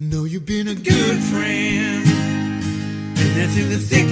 Know you've been a good friend, and that's in the thing.